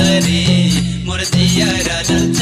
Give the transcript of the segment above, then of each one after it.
सरे मोर दिया राधा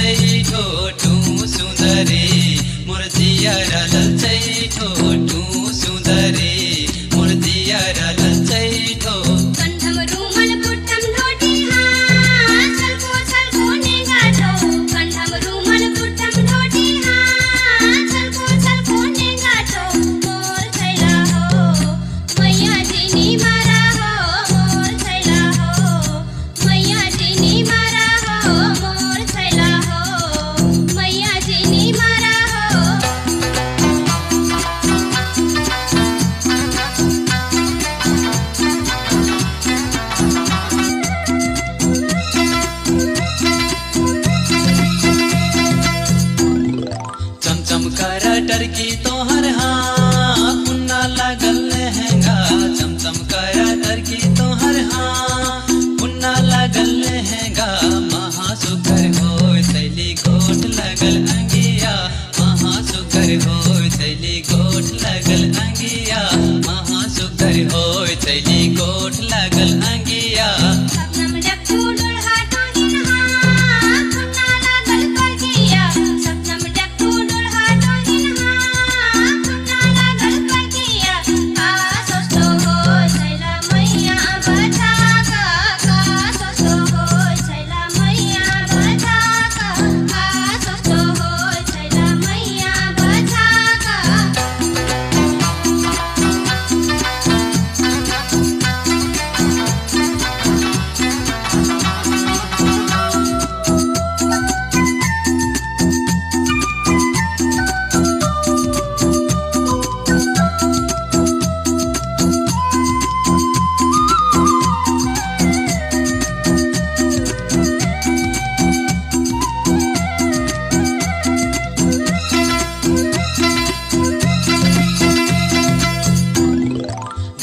कोइ छै नी गोट लागल अङ्ग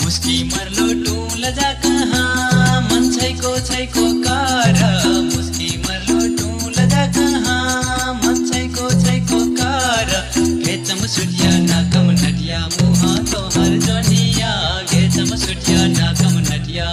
मुस्की मरलो टूल जा कहाँ? मन छैको छैको कर। मुस्की मरलो लोटू जा कहाँ? मन छैको छैको कार। घेचम सुटिया नाकम नटिया मुहा तोहर जनिया। घेचम सुटिया नाकम नटिया